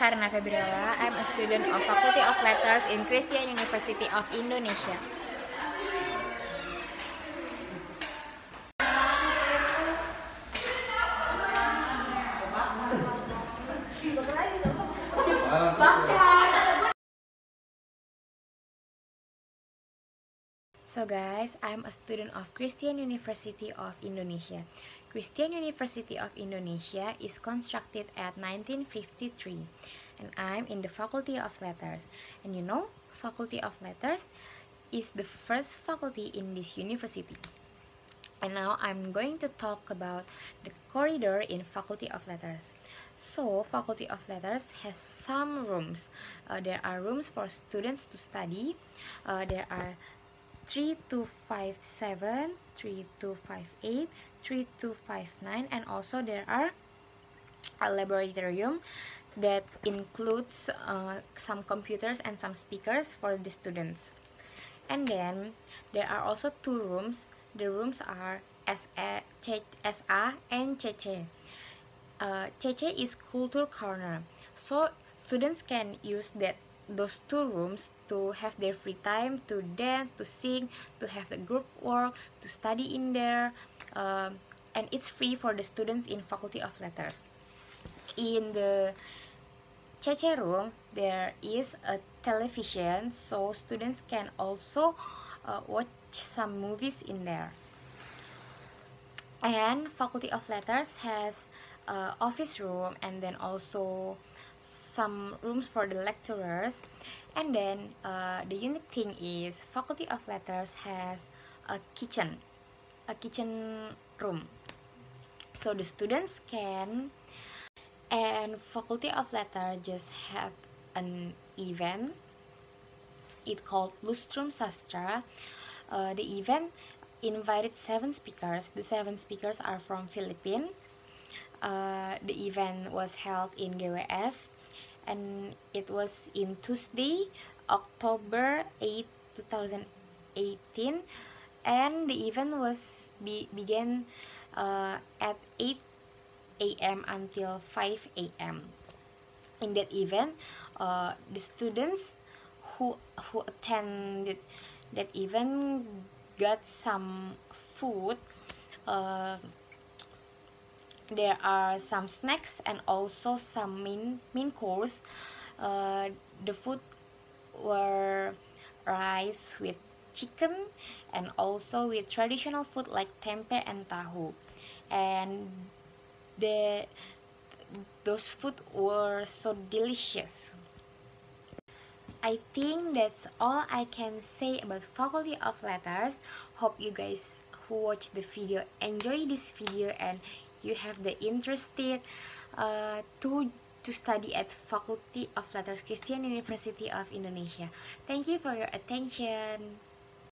Karna Febriola. I'm a student of Faculty of Letters in Christian University of Indonesia. So guys, I'm a student of Christian University of Indonesia. Christian University of Indonesia is constructed at 1953 and I'm in the Faculty of Letters. And you know, Faculty of Letters is the first faculty in this university. And now I'm going to talk about the corridor in Faculty of Letters. So, Faculty of Letters has some rooms. Uh, there are rooms for students to study. Uh, there are 3257, 3258, 3259 and also there are a laboratorium that includes uh, some computers and some speakers for the students. And then there are also two rooms. The rooms are SA, and CC. Uh, CC is culture corner. So students can use that those two rooms to have their free time to dance to sing to have the group work to study in there um, and it's free for the students in faculty of letters. In the CC room there is a television so students can also uh, watch some movies in there. And faculty of letters has uh, office room and then also some rooms for the lecturers. And then uh, the unique thing is faculty of letters has a kitchen a kitchen room. So the students can and faculty of letters just had an event. It called lustrum sastra. Uh, the event invited seven speakers. The seven speakers are from philippines uh, the event was held in GWS and it was in Tuesday, October 8, 2018 and the event was be began uh, at 8 a.m. until 5 a.m. In that event, uh, the students who who attended that event got some food uh, there are some snacks and also some main main course. Uh, the food were rice with chicken and also with traditional food like tempe and tahu. And the those food were so delicious. I think that's all I can say about Faculty of Letters. Hope you guys who watch the video enjoy this video and you have the interested uh, to to study at Faculty of Letters Christian University of Indonesia. Thank you for your attention.